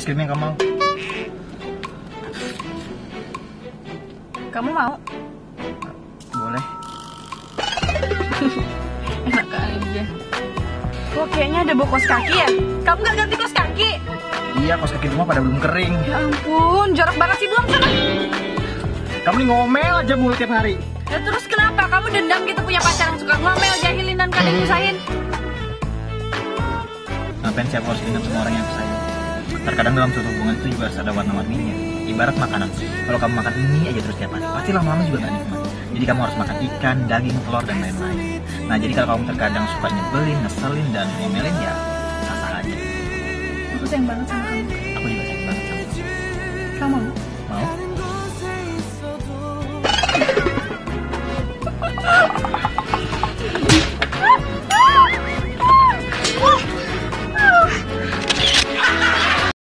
es krim yang kamu mau. Kamu mau? Boleh. Enak aja. Kok kayaknya ada bawa kos kaki ya? Kamu nggak ganti kos kaki? Iya, kos kaki rumah pada belum kering. Ya ampun, jorok banget sih buang sana. Kamu nih ngomel aja mulu tiap hari. Ya terus kenapa? Kamu dendam gitu punya pacar yang suka ngomel, jahilin dan kadang nyusahin? Ngapain sih aku harus dendam sama orang yang aku sayang? Terkadang dalam suatu hubungan itu juga harus ada warna-warninya. Ibarat makanan. Kalau kamu makan ini aja terus tiap hari, pasti lama-lama juga gak nikmat. Jadi kamu harus makan ikan, daging, telur, dan lain-lain. Nah, jadi kalau kamu terkadang suka nyebelin, ngeselin, dan ngomelin ya sah-sah aja. Aku sayang banget sama kamu. Aku juga sayang banget sama kamu. Kamu?